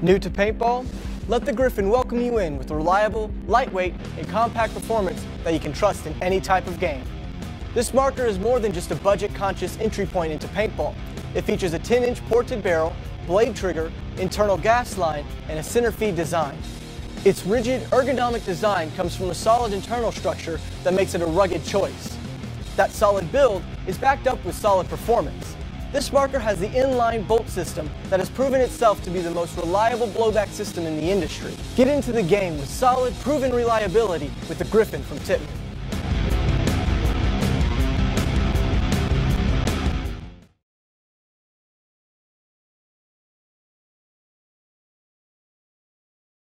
New to paintball? Let the Gryphon welcome you in with a reliable, lightweight, and compact performance that you can trust in any type of game. This marker is more than just a budget-conscious entry point into paintball. It features a 10-inch ported barrel, blade trigger, internal gas line, and a center feed design. Its rigid, ergonomic design comes from a solid internal structure that makes it a rugged choice. That solid build is backed up with solid performance. This marker has the inline bolt system that has proven itself to be the most reliable blowback system in the industry. Get into the game with solid, proven reliability with the Gryphon from Tippmann.